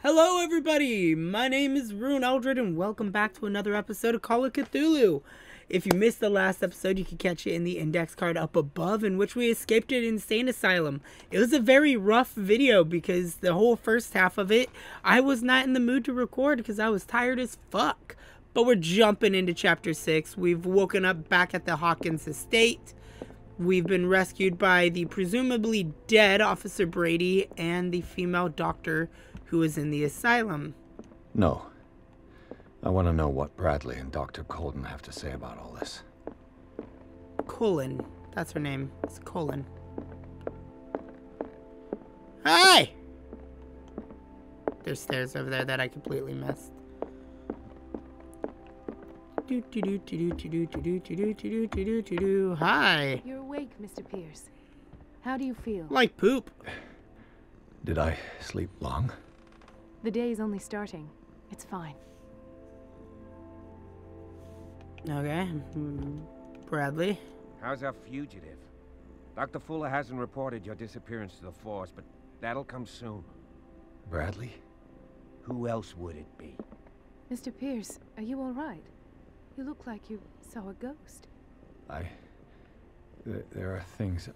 Hello, everybody! My name is Ryunn Eldred, and welcome back to another episode of Call of Cthulhu. If you missed the last episode, you can catch it in the index card up above, in which we escaped an insane asylum. It was a very rough video because the whole first half of it, I was not in the mood to record because I was tired as fuck. But we're jumping into chapter 6. We've woken up back at the Hawkins estate. We've been rescued by the presumably dead Officer Brady and the female doctor who was in the asylum. No. I want to know what Bradley and Dr. Colden have to say about all this. Colin. That's her name. It's Colin. Hi! There's stairs over there that I completely missed. Hi. You're awake, Mr. Pierce. How do you feel? Like poop. Did I sleep long? The day is only starting. It's fine. Okay. mm, Bradley. How's our fugitive? Dr. Fuller hasn't reported your disappearance to the force, but that'll come soon. Bradley? Who else would it be? Mr. Pierce, are you all right? You look like you saw a ghost. I. Th there are things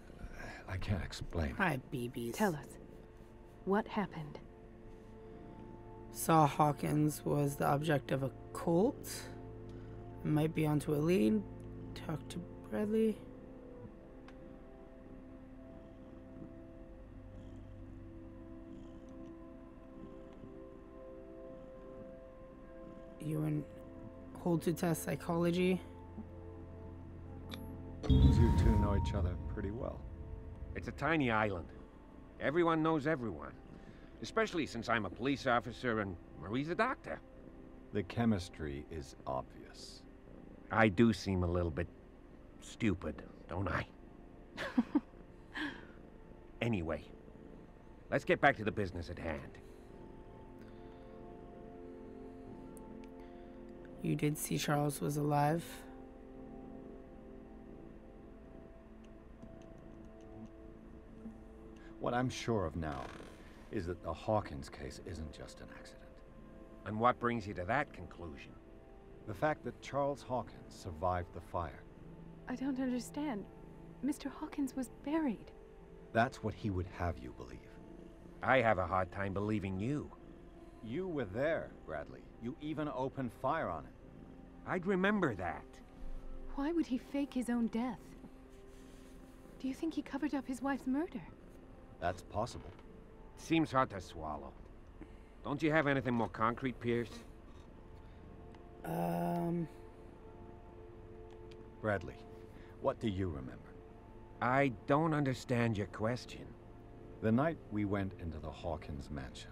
I can't explain. Hi, BBs. Tell us. What happened? Saw Hawkins was the object of a cult. Might be onto a lead. Talk to Bradley. You and hold to test psychology. You two know each other pretty well. It's a tiny island. Everyone knows everyone. Especially since I'm a police officer and Marie's a doctor. The chemistry is obvious. I do seem a little bit stupid, don't I? anyway, let's get back to the business at hand. You did see Charles was alive. What I'm sure of now is that the Hawkins case isn't just an accident. And what brings you to that conclusion? The fact that Charles Hawkins survived the fire. I don't understand. Mr. Hawkins was buried. That's what he would have you believe. I have a hard time believing you. You were there, Bradley. You even opened fire on him. I'd remember that. Why would he fake his own death? Do you think he covered up his wife's murder? That's possible. Seems hard to swallow. Don't you have anything more concrete, Pierce? Um, Bradley, what do you remember? I don't understand your question. The night we went into the Hawkins mansion.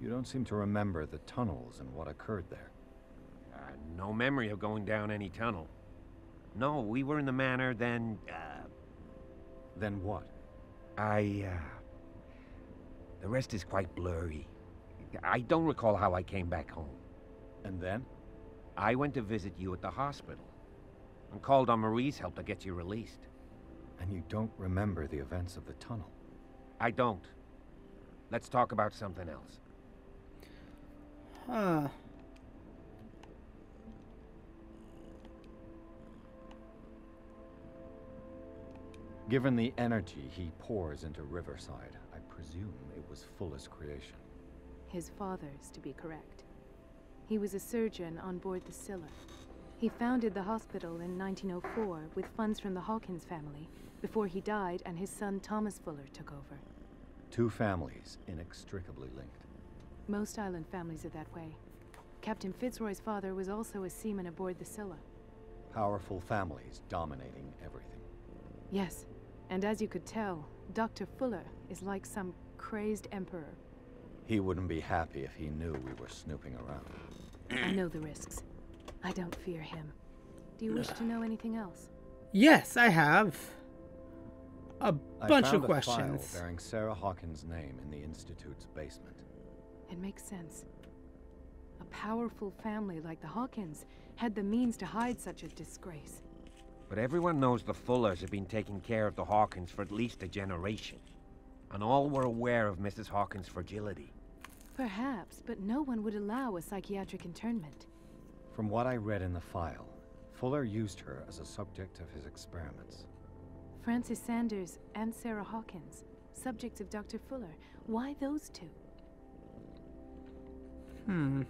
You don't seem to remember the tunnels and what occurred there. Uh, no memory of going down any tunnel. No, we were in the manor, then, uh, Then what? I, uh... The rest is quite blurry. I don't recall how I came back home. And then? I went to visit you at the hospital. And called on Marie's help to get you released. And you don't remember the events of the tunnel. I don't. Let's talk about something else. huh. Given the energy he pours into Riverside, I presume it was Fuller's creation. His father's, to be correct. He was a surgeon on board the Scylla. He founded the hospital in 1904 with funds from the Hawkins family before he died and his son Thomas Fuller took over. Two families inextricably linked. Most island families are that way. Captain Fitzroy's father was also a seaman aboard the Scylla. Powerful families dominating everything. Yes, and as you could tell, Dr. Fuller is like some crazed emperor. He wouldn't be happy if he knew we were snooping around. I know the risks. I don't fear him. Do you wish to know anything else? Yes, I have. A bunch found of a questions. file bearing Sarah Hawkins' name in the Institute's basement. It makes sense. A powerful family like the Hawkins had the means to hide such a disgrace. But everyone knows the Fullers have been taking care of the Hawkins for at least a generation. And all were aware of Mrs. Hawkins' fragility. Perhaps, but no one would allow a psychiatric internment. From what I read in the file, Fuller used her as a subject of his experiments. Francis Sanders and Sarah Hawkins, subjects of Dr. Fuller. Why those two? Hmm.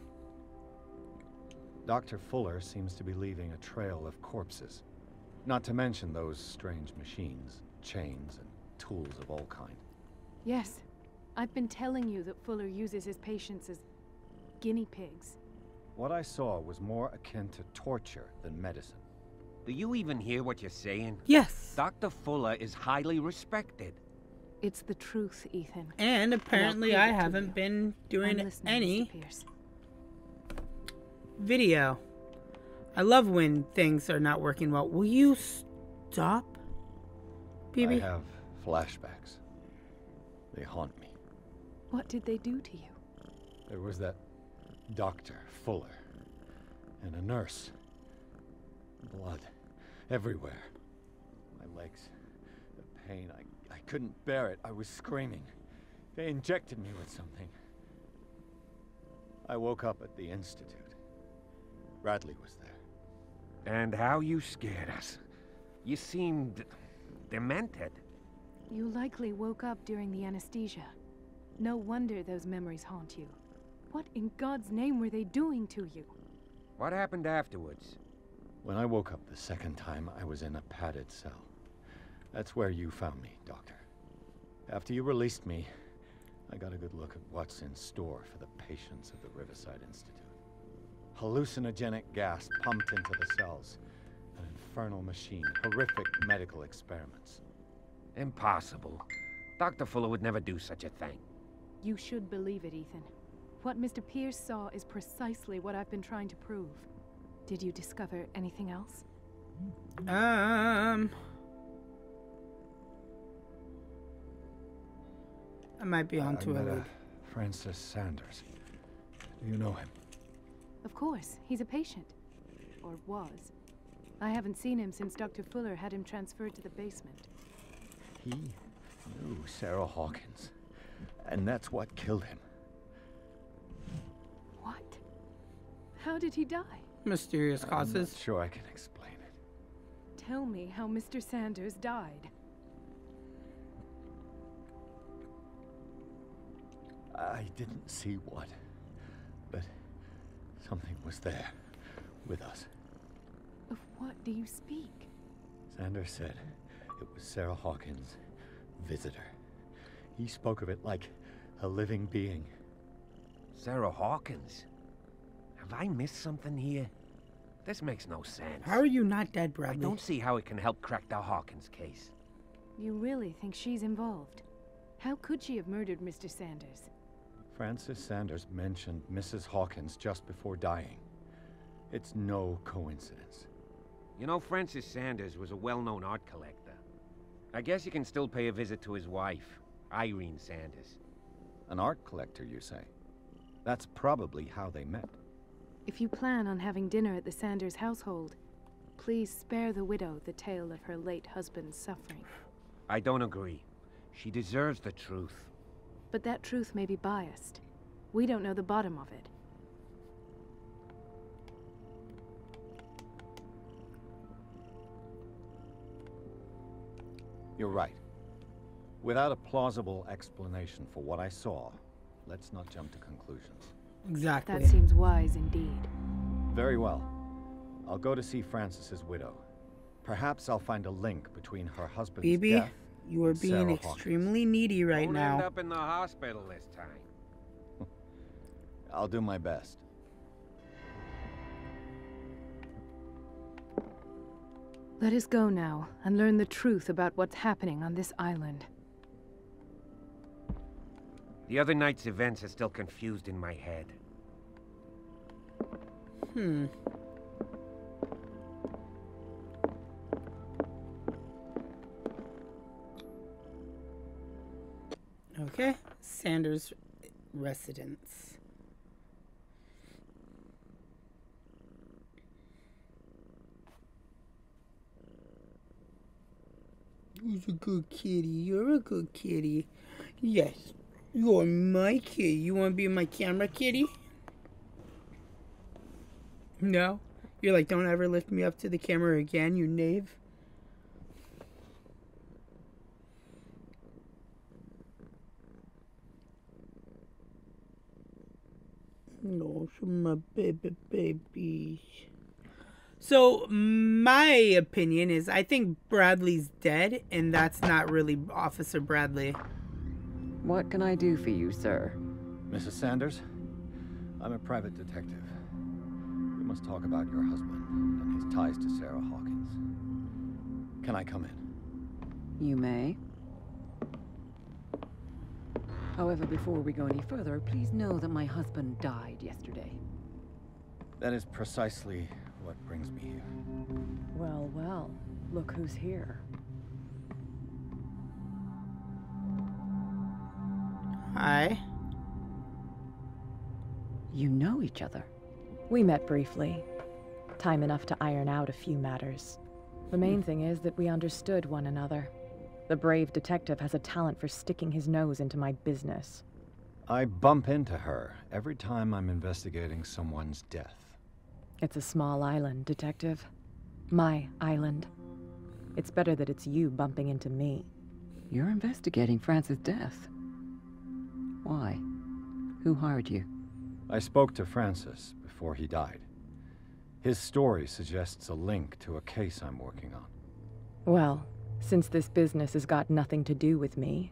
Dr. Fuller seems to be leaving a trail of corpses. Not to mention those strange machines, chains, and tools of all kind. Yes. I've been telling you that Fuller uses his patients as guinea pigs. What I saw was more akin to torture than medicine. Do you even hear what you're saying? Yes. Dr. Fuller is highly respected. It's the truth, Ethan. And apparently I haven't been doing any video. I love when things are not working well. Will you stop? I have flashbacks. They haunt me. What did they do to you? There was that Dr. Fuller and a nurse. Blood everywhere. My legs, the pain, I, I couldn't bear it. I was screaming. They injected me with something. I woke up at the Institute. Bradley was there. And how you scared us. You seemed demented. You likely woke up during the anesthesia. No wonder those memories haunt you. What in God's name were they doing to you? What happened afterwards? When I woke up the second time, I was in a padded cell. That's where you found me, Doctor. After you released me, I got a good look at what's in store for the patients of the Riverside Institute. Hallucinogenic gas pumped into the cells. An infernal machine. Horrific medical experiments. Impossible. Dr. Fuller would never do such a thing. You should believe it, Ethan. What Mr. Pierce saw is precisely what I've been trying to prove. Did you discover anything else? Um. I might be I onto met a a lead. Francis Sanders. Do you know him? Of course, he's a patient. Or was. I haven't seen him since Dr. Fuller had him transferred to the basement. He knew Sarah Hawkins. And that's what killed him. What? How did he die? Mysterious I'm not causes. sure I can explain it. Tell me how Mr. Sanders died. I didn't see what, but something was there with us. Of what do you speak? Sanders said it was Sarah Hawkins' visitor. He spoke of it like a living being. Sarah Hawkins? Have I missed something here? This makes no sense. How are you not dead, Bradley? I don't see how it can help crack the Hawkins case. You really think she's involved? How could she have murdered Mr. Sanders? Francis Sanders mentioned Mrs. Hawkins just before dying. It's no coincidence. You know, Francis Sanders was a well-known art collector. I guess you can still pay a visit to his wife, Irene Sanders. An art collector, you say? That's probably how they met. If you plan on having dinner at the Sanders household, please spare the widow the tale of her late husband's suffering. I don't agree. She deserves the truth. But that truth may be biased. We don't know the bottom of it. You're right. Without a plausible explanation for what I saw, let's not jump to conclusions. Exactly. That seems wise indeed. Very well. I'll go to see Francis's widow. Perhaps I'll find a link between her husband's BB, death. You are being Sarah Hawkins. extremely needy right Don't end now. up in the hospital this time. I'll do my best. Let us go now and learn the truth about what's happening on this island. The other night's events are still confused in my head. Hmm. Okay. Sanders residence. Who's a good kitty? You're a good kitty. Yes. You're my kitty. You want to be my camera kitty? No? You're like, don't ever lift me up to the camera again, you knave. No, my baby baby. So my opinion is I think Bradley's dead and that's not really Officer Bradley. What can I do for you, sir? Mrs. Sanders, I'm a private detective. We must talk about your husband and his ties to Sarah Hawkins. Can I come in? You may. However, before we go any further, please know that my husband died yesterday. That is precisely what brings me here. Well, well, look who's here. Hi. You know each other. We met briefly. Time enough to iron out a few matters. The main hmm. thing is that we understood one another. The brave detective has a talent for sticking his nose into my business. I bump into her every time I'm investigating someone's death. It's a small island, Detective. My island. It's better that it's you bumping into me. You're investigating Francis' death. Why? Who hired you? I spoke to Francis before he died. His story suggests a link to a case I'm working on. Well, since this business has got nothing to do with me,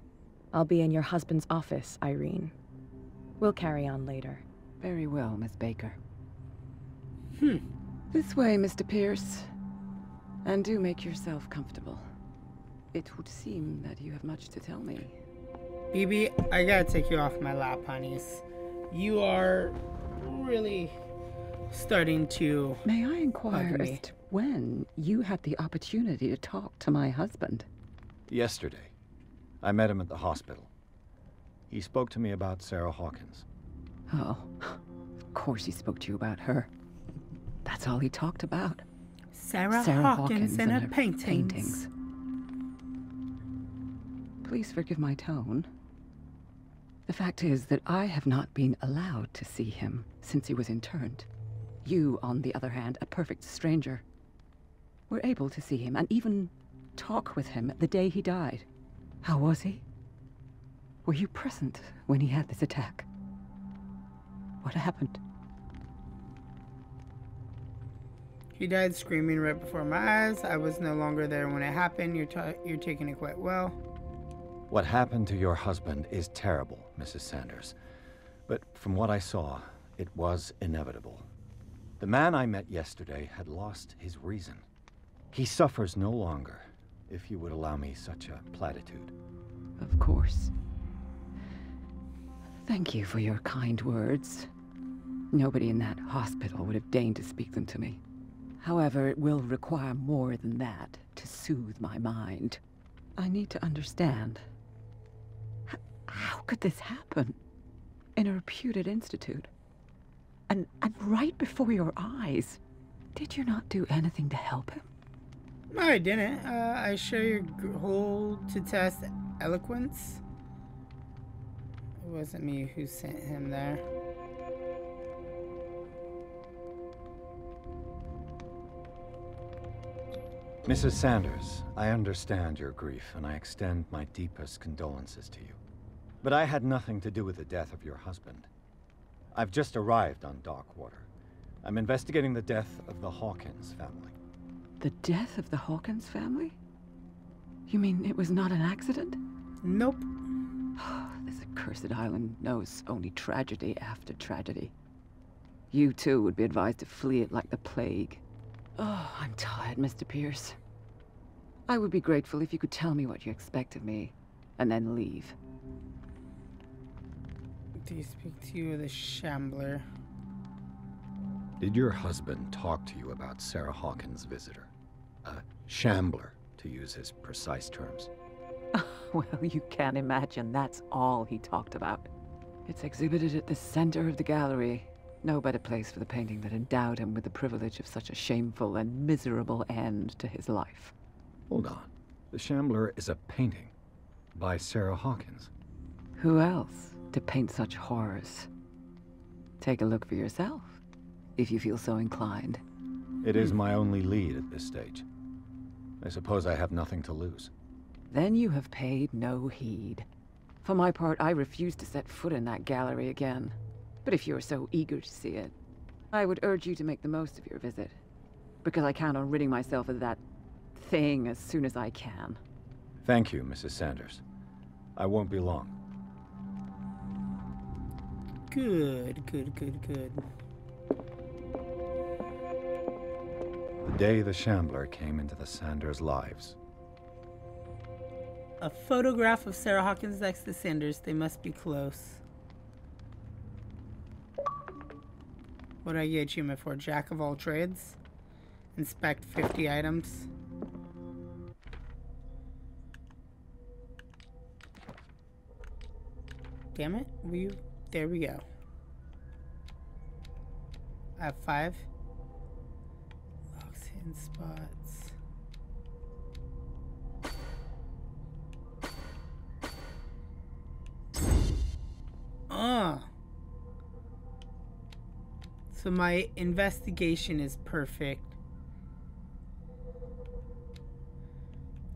I'll be in your husband's office, Irene. We'll carry on later. Very well, Miss Baker. Hmm. This way, Mr. Pierce. And do make yourself comfortable. It would seem that you have much to tell me. BB, I gotta take you off my lap, honeys. You are really starting to. May I inquire Bug as to when you had the opportunity to talk to my husband? Yesterday, I met him at the hospital. He spoke to me about Sarah Hawkins. Oh, of course he spoke to you about her. That's all he talked about. Sarah, Sarah Hawkins, and her, paintings. paintings. Please forgive my tone. The fact is that I have not been allowed to see him since he was interned. You, on the other hand, a perfect stranger, were able to see him and even talk with him the day he died. How was he? Were you present when he had this attack? What happened? He died screaming right before my eyes. I was no longer there when it happened. You're ta- you're taking it quite well. What happened to your husband is terrible, Mrs. Sanders. But from what I saw, it was inevitable. The man I met yesterday had lost his reason. He suffers no longer, if you would allow me such a platitude. Of course. Thank you for your kind words. Nobody in that hospital would have deigned to speak them to me. However, it will require more than that to soothe my mind. I need to understand. H- how could this happen? In a reputed institute? And, and right before your eyes? Did you not do anything to help him? No, I didn't. Uh, I show your g- whole to test eloquence. It wasn't me who sent him there. Mrs. Sanders, I understand your grief, and I extend my deepest condolences to you. But I had nothing to do with the death of your husband. I've just arrived on Darkwater. I'm investigating the death of the Hawkins family. The death of the Hawkins family? You mean it was not an accident? Nope. This accursed island knows only tragedy after tragedy. You too would be advised to flee it like the plague. Oh, I'm tired, Mr. Pierce. I would be grateful if you could tell me what you expect of me, and then leave. Do you speak to you, the Shambler? Did your husband talk to you about Sarah Hawkins' visitor? A shambler, to use his precise terms. Well, you can imagine that's all he talked about. It's exhibited at the center of the gallery. No better place for the painting that endowed him with the privilege of such a shameful and miserable end to his life. Hold on. The Shambler is a painting by Sarah Hawkins. Who else to paint such horrors? Take a look for yourself, if you feel so inclined. It is my only lead at this stage. I suppose I have nothing to lose. Then you have paid no heed. For my part, I refuse to set foot in that gallery again. But if you're so eager to see it, I would urge you to make the most of your visit. Because I count on ridding myself of that thing as soon as I can. Thank you, Mrs. Sanders. I won't be long. Good, good, good, good. The day the Shambler came into the Sanders' lives. A photograph of Sarah Hawkins next to Sanders. They must be close. What I get you for? Jack of all trades? Inspect 50 items. Damn it. We there we go. I have five. Locks hidden spots. Ah. So my investigation is perfect.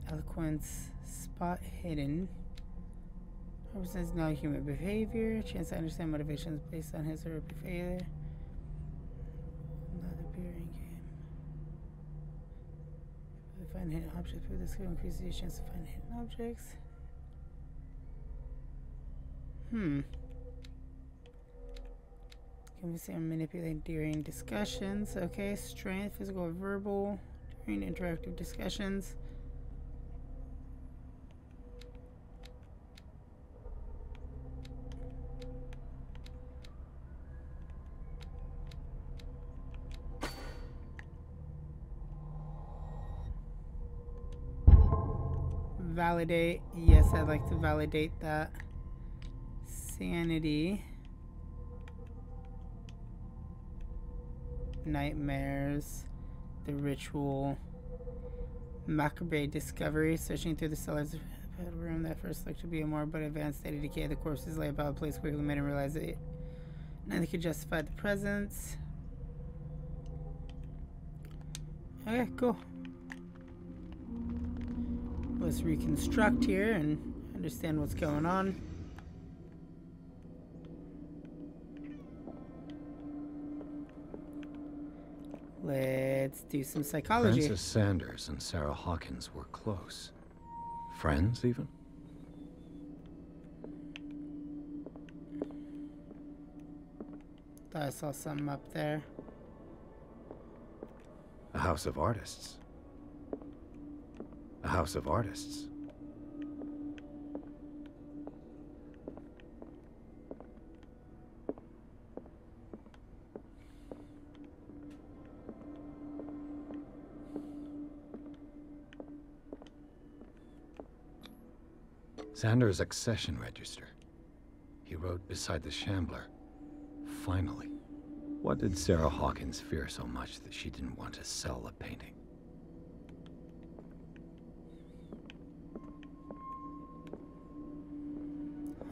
Eloquence, spot hidden. Represents no human behavior. Chance to understand motivations based on his or her behavior. Not appearing game. Find hidden objects, this could increase the chance to find hidden objects. Hmm. We say manipulate during discussions? Okay, strength, physical, verbal, during interactive discussions. Validate. Yes, I'd like to validate that. Sanity. Nightmares. The ritual. Macabre discovery. Searching through the cellars of the room that first looked to be a more but advanced state of decay. The corpses lay about the place quickly made him realize that nothing could justify the presence. Okay, cool let's reconstruct here and understand what's going on. Let's do some psychology. Francis Sanders and Sarah Hawkins were close. Friends, even? Thought I saw something up there. A house of artists. A house of artists. Sanders' accession register. He wrote beside the Shambler. Finally. What did Sarah Hawkins fear so much that she didn't want to sell the painting?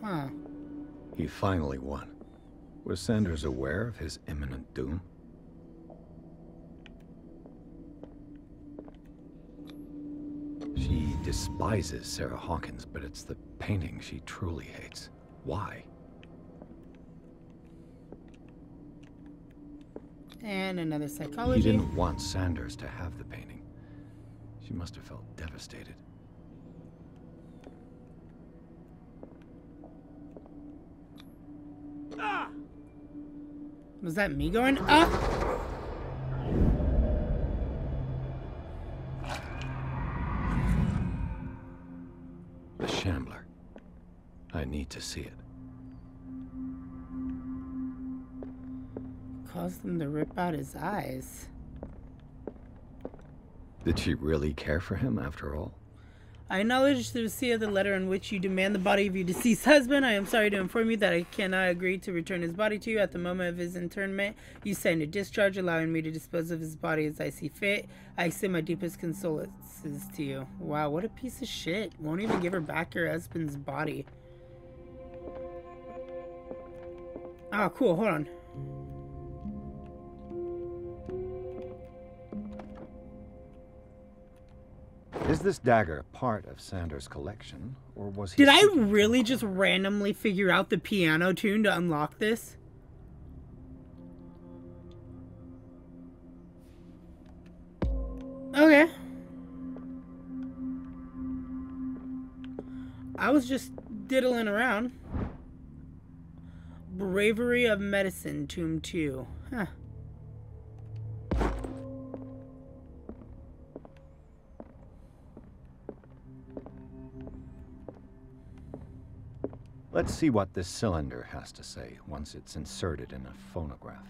Huh. He finally won. Was Sanders aware of his imminent doom? She despises Sarah Hawkins, but it's the painting she truly hates. Why? And another psychology. He didn't want Sanders to have the painting. She must have felt devastated. Was that me going up? To see it. Caused him to rip out his eyes. Did she really care for him after all? I acknowledge the receipt of the letter in which you demand the body of your deceased husband. I am sorry to inform you that I cannot agree to return his body to you at the moment of his internment. You signed a discharge allowing me to dispose of his body as I see fit. I extend my deepest condolences to you. Wow, what a piece of shit. Won't even give her back her husband's body. Oh, cool. Hold on. Is this dagger part of Sanders' collection, or was he? Did I really just randomly figure out the piano tune to unlock this? Okay. I was just diddling around. Bravery of Medicine, Tomb 2. Huh. Let's see what this cylinder has to say once it's inserted in a phonograph.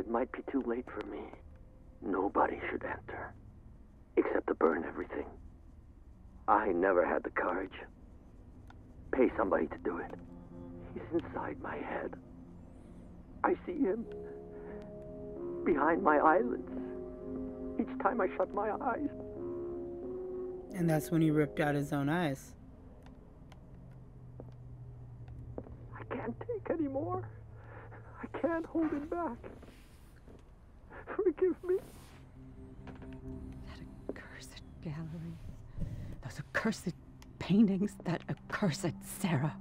It might be too late for me. Nobody should enter, except to burn everything. I never had the courage. Pay somebody to do it. He's inside my head. I see him behind my eyelids each time I shut my eyes. And that's when he ripped out his own eyes. I can't take any more. I can't hold him back. Forgive me. That accursed gallery. Those accursed paintings. That accursed Sarah.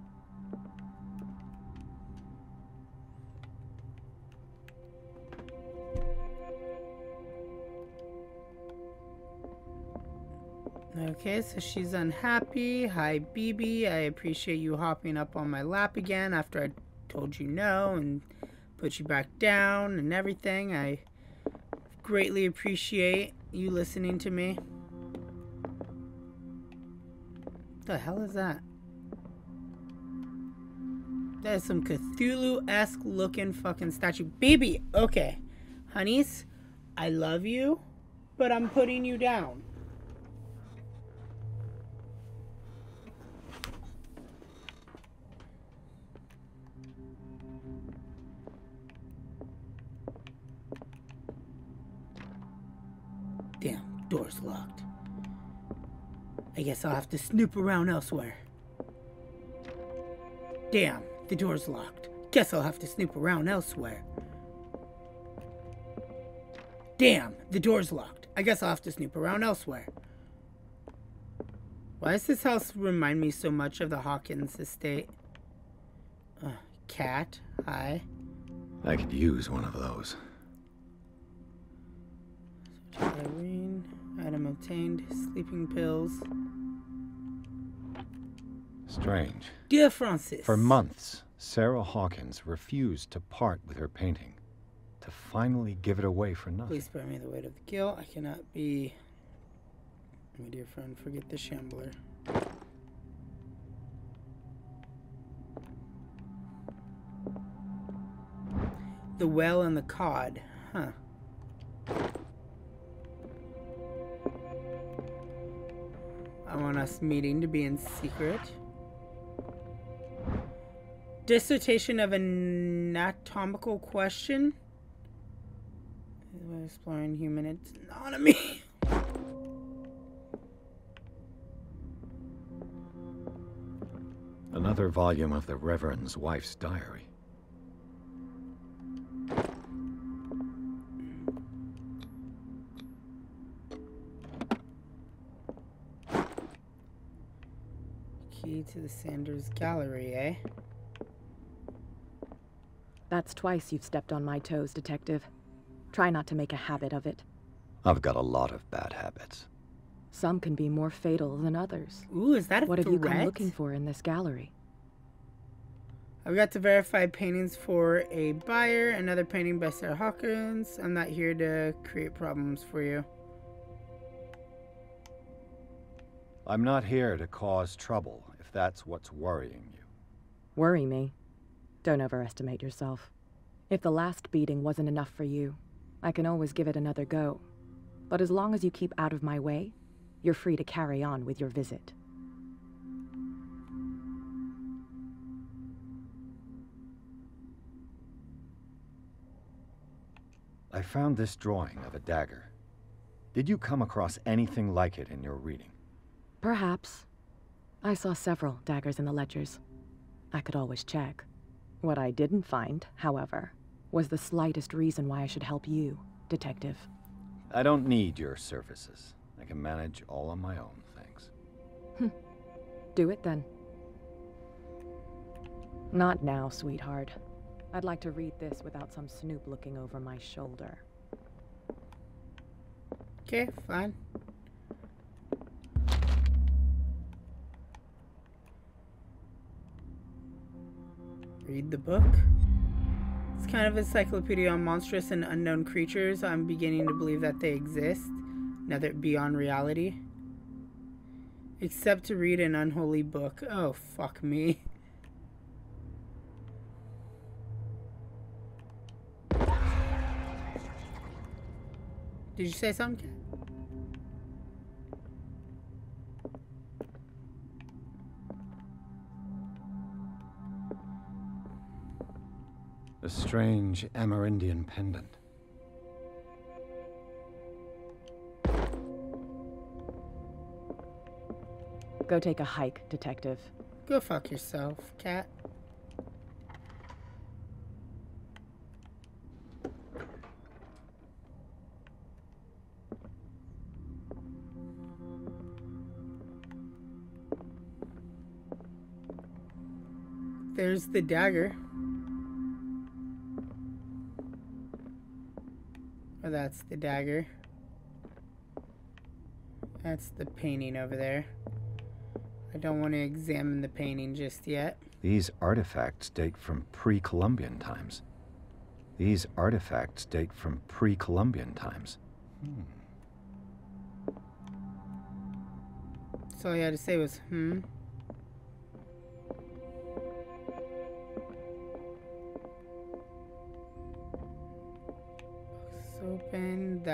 Okay, so she's unhappy. Hi, BB. I appreciate you hopping up on my lap again after I told you no and put you back down and everything. I greatly appreciate you listening to me. The hell is that? That is some Cthulhu-esque looking fucking statue. Baby, okay. Honeys, I love you, but I'm putting you down. Door's locked. I guess I'll have to snoop around elsewhere. Damn, the door's locked. Guess I'll have to snoop around elsewhere. Damn, the door's locked. I guess I'll have to snoop around elsewhere. Why does this house remind me so much of the Hawkins estate? Uh, cat, hi. I could use one of those. Item obtained, sleeping pills. Strange. Dear Francis. For months, Sarah Hawkins refused to part with her painting, to finally give it away for nothing. Please spare me the weight of the guilt. I cannot be. My dear friend, forget the shambler. The well and the cod. Huh. Want us meeting to be in secret. Dissertation of an anatomical question? We're exploring human anatomy. Another volume of the Reverend's wife's diary. To the Sanders Gallery, eh? That's twice you've stepped on my toes, Detective. Try not to make a habit of it. I've got a lot of bad habits. Some can be more fatal than others. Ooh, is that a What have you come threat? looking for in this gallery? I've got to verify paintings for a buyer, another painting by Sarah Hawkins. I'm not here to create problems for you. I'm not here to cause trouble, if that's what's worrying you. Worry me. Don't overestimate yourself. If the last beating wasn't enough for you, I can always give it another go. But as long as you keep out of my way, you're free to carry on with your visit. I found this drawing of a dagger. Did you come across anything like it in your reading? Perhaps. I saw several daggers in the ledgers. I could always check. What I didn't find, however, was the slightest reason why I should help you, Detective. I don't need your services. I can manage all on my own, thanks. Hm. Do it then. Not now, sweetheart. I'd like to read this without some snoop looking over my shoulder. Okay, fine. Read the book. It's kind of a encyclopedia on monstrous and unknown creatures. I'm beginning to believe that they exist, now that beyond reality. Except to read an unholy book. Oh, fuck me. Did you say something? Kat? A strange Amerindian pendant. Go take a hike, Detective. Go fuck yourself, cat. There's the dagger. That's the dagger. That's the painting over there. I don't want to examine the painting just yet. These artifacts date from pre-Columbian times. These artifacts date from pre-Columbian times. So all you had to say was, hmm.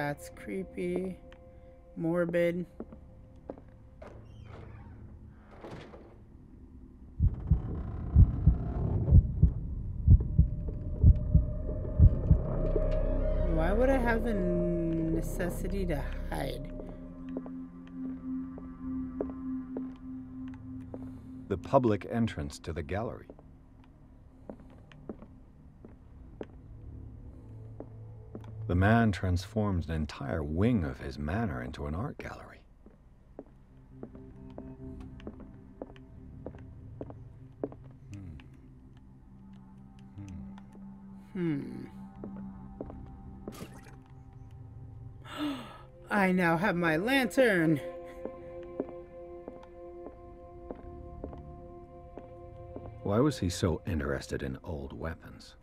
That's creepy. Morbid. Why would I have the necessity to hide? The public entrance to the gallery. The man transforms an entire wing of his manor into an art gallery. Hmm. I now have my lantern. Why was he so interested in old weapons?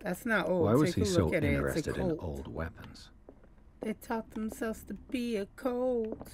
That's not old. Why was Take he so look at it. It's a interested in old weapons? They taught themselves to be a cult.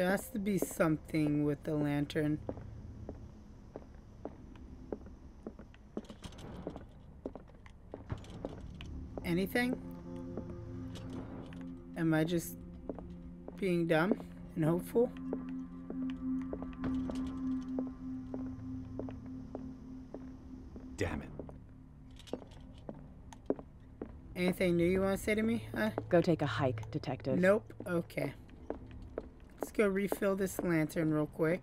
There has to be something with the lantern. Anything? Am I just being dumb and hopeful? Damn it. Anything new you want to say to me? Huh? Go take a hike, Detective. Nope. Okay. Go refill this lantern real quick.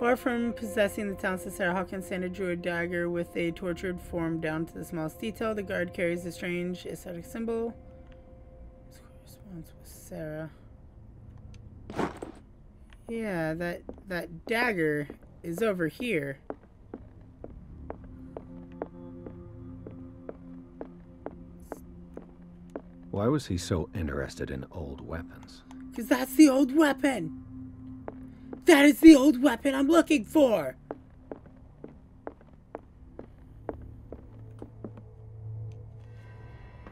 Far from possessing the talented Sarah Hawkins, Sanders drew a dagger with a tortured form down to the smallest detail. The guard carries a strange aesthetic symbol. Once with Sarah. Yeah, that that dagger is over here. Why was he so interested in old weapons? Because that's the old weapon. That is the old weapon I'm looking for.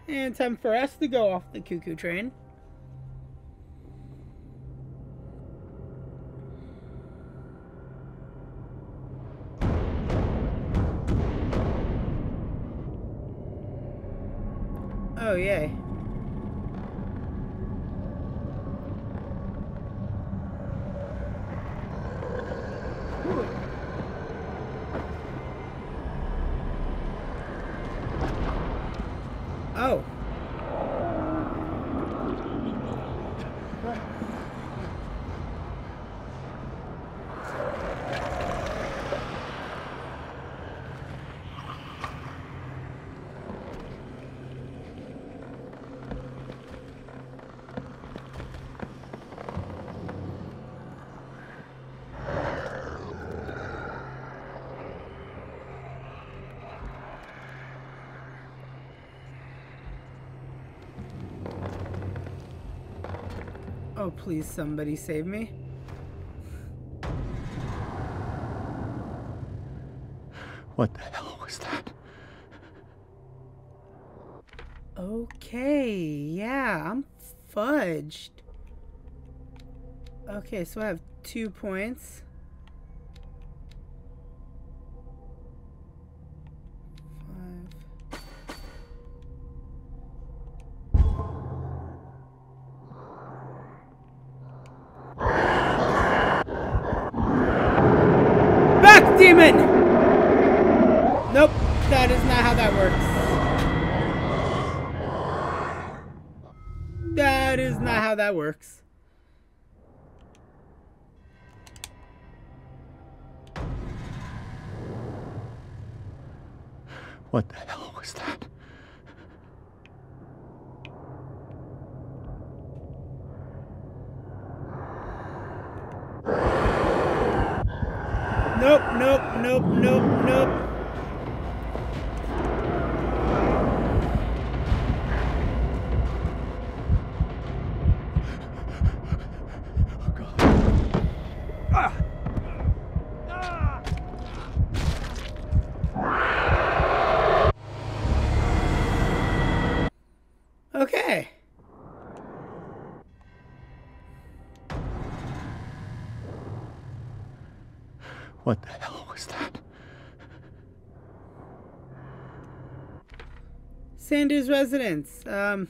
And time for us to go off the cuckoo train. Oh, yay. Oh. Oh, please, somebody save me. What the hell was that? Okay, yeah, I'm fudged. Okay, so I have two points. Five. Back, demon! Nope, that is not how that works. That is not how that works. What the hell was that? Nope, nope, nope, nope, nope. Oh god. Okay. What the hell was that? Sanders residence. Um,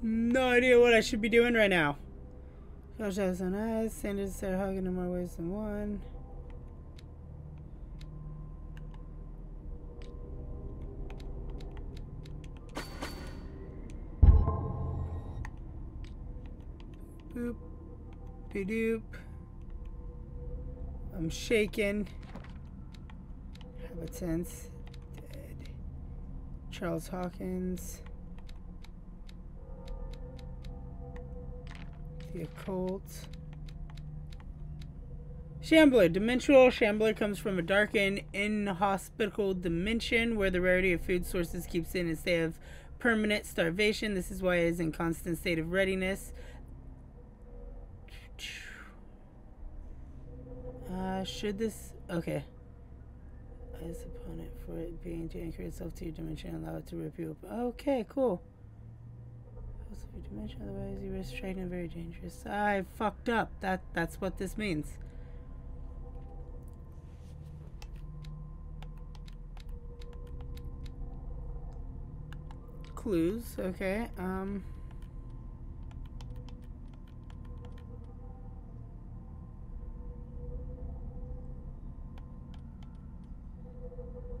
no idea what I should be doing right now. Josh has on eyes. Sanders are hugging in more ways than one. Be-doop. I'm shaking. Have Habitants. Dead. Charles Hawkins. The occult. Shambler. Dimensional Shambler comes from a darkened, inhospitable dimension where the rarity of food sources keeps in a state of permanent starvation. This is why it is in constant state of readiness. Uh, should this... Okay. Upon it for it being to anchor itself to your dimension and allow it to rip you. Okay, cool. Also, your dimension, otherwise you risk trading very dangerous. I fucked up. That That's what this means. Clues, okay. Um...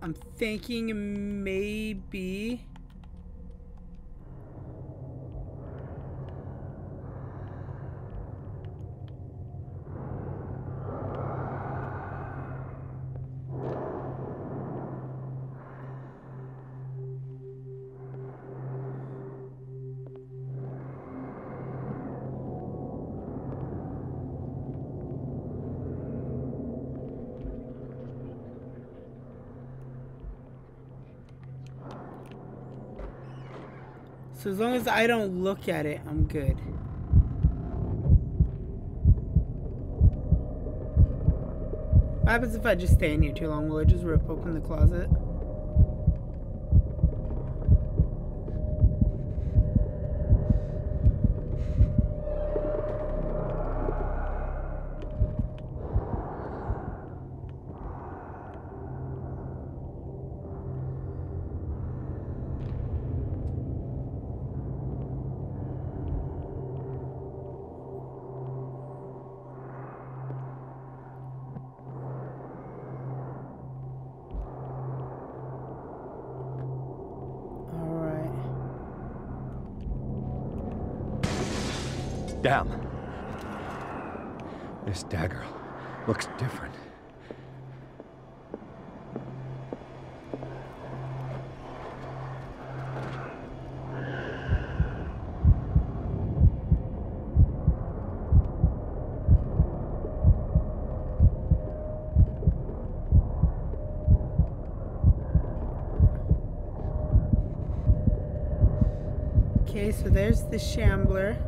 I'm thinking maybe. So as long as I don't look at it, I'm good. What happens if I just stay in here too long? Will it just rip open the closet? Alright. Damn. This dagger looks different. Okay, so there's the shambler.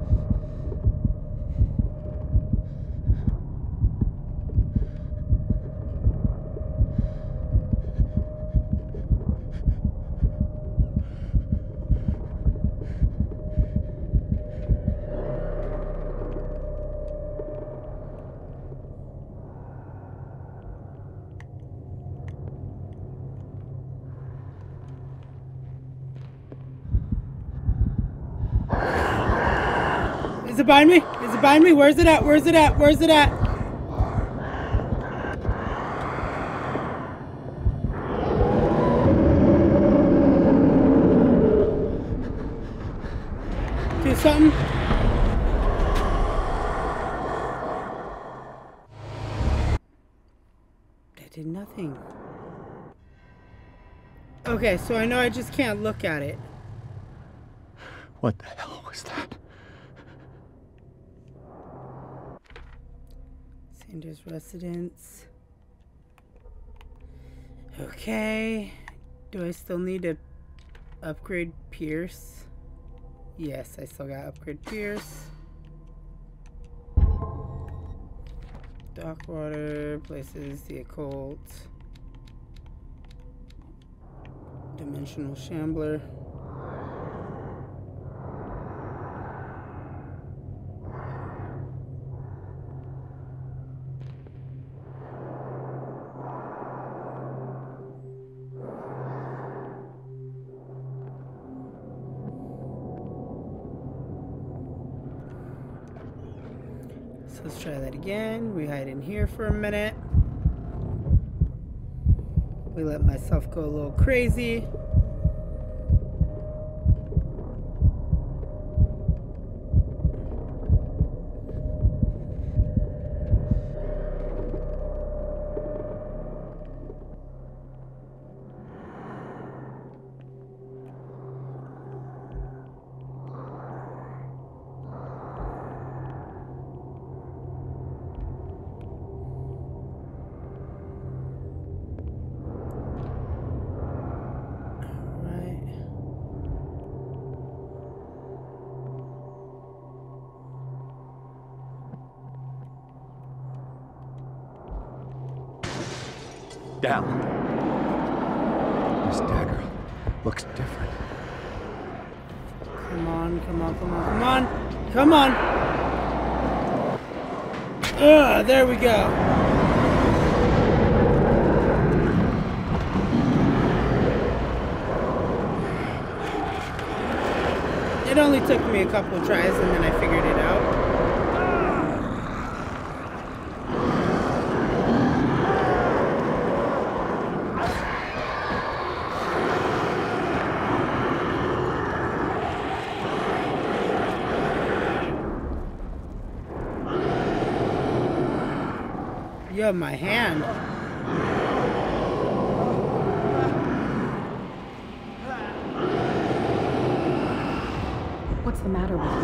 Is it behind me? Is it behind me? Where's it at? Where's it at? Where's it at? Do something. That did nothing. Okay, so I know I just can't look at it. What the hell was that? Residence. Okay. Do I still need to upgrade Pierce? Yes, I still got upgrade Pierce. Darkwater, places the occult. Dimensional Shambler. For a minute. We let myself go a little crazy. Alright. Damn. This dagger looks different. Come on, come on, come on, come on. Come on. Ugh, there we go. It only took me a couple tries and then I figured it out. You have my hand. What's the matter with you?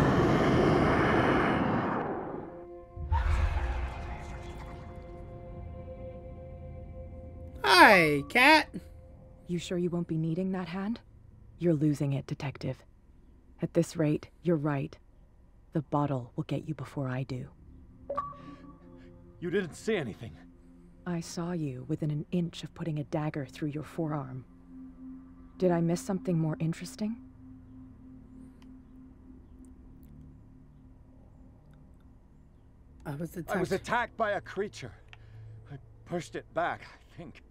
Hi, cat. You sure you won't be needing that hand? You're losing it, Detective. At this rate, you're right. The bottle will get you before I do. You didn't see anything. I saw you within an inch of putting a dagger through your forearm. Did I miss something more interesting? I was attacked. I was attacked by a creature. I pushed it back, I think.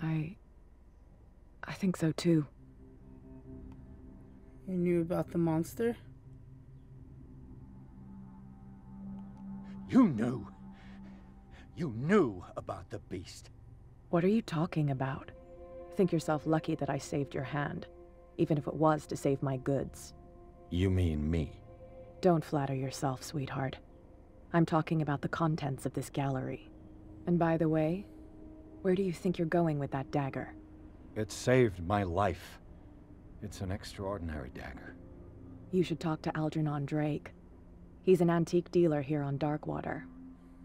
I. I think so too. You knew about the monster? You knew. You knew about the beast. What are you talking about? Think yourself lucky that I saved your hand, even if it was to save my goods. You mean me? Don't flatter yourself, sweetheart. I'm talking about the contents of this gallery. And by the way, where do you think you're going with that dagger? It saved my life. It's an extraordinary dagger. You should talk to Algernon Drake. He's an antique dealer here on Darkwater.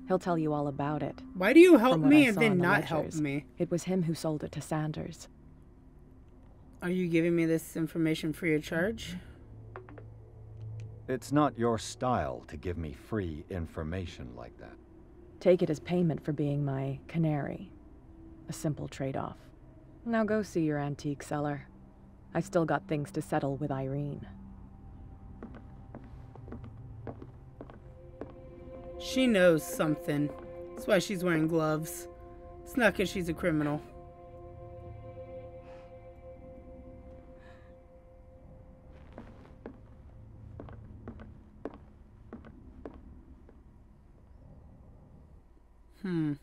He'll tell you all about it. Why do you help me and then in the not help me? It was him who sold it to Sanders. Are you giving me this information free of charge? It's not your style to give me free information like that. Take it as payment for being my canary. A simple trade-off. Now go see your antique seller. I still got things to settle with Irene. She knows something. That's why she's wearing gloves. It's not because she's a criminal. Hmm.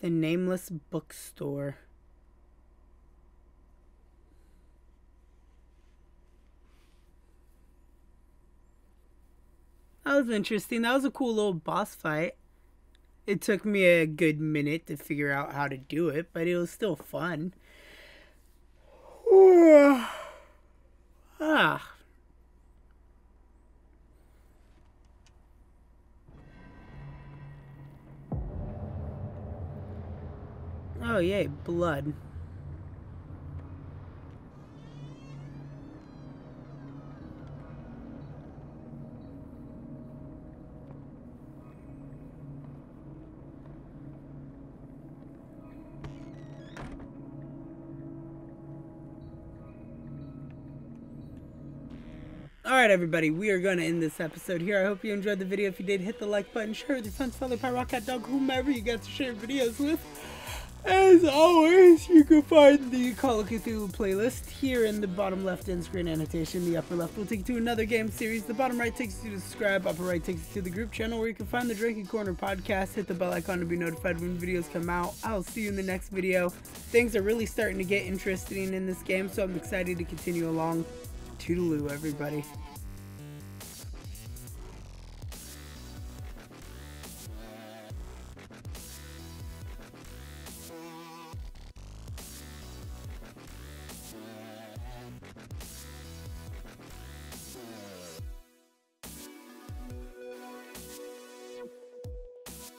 The Nameless Bookstore. That was interesting. That was a cool little boss fight. It took me a good minute to figure out how to do it, but it was still fun. ah. Oh, yay, blood. Everybody, we are going to end this episode here. I hope you enjoyed the video. If you did, hit the like button, share with your friends, family, pet, rock, dog, whomever you got to share videos with. As always, you can find the Call of Cthulhu playlist here in the bottom left end screen annotation. The upper left will take you to another game series. The bottom right takes you to subscribe. Upper right takes you to the group channel where you can find the Drinking Corner podcast. Hit the bell icon to be notified when videos come out. I'll see you in the next video. Things are really starting to get interesting in this game, so I'm excited to continue along. Toodaloo, everybody.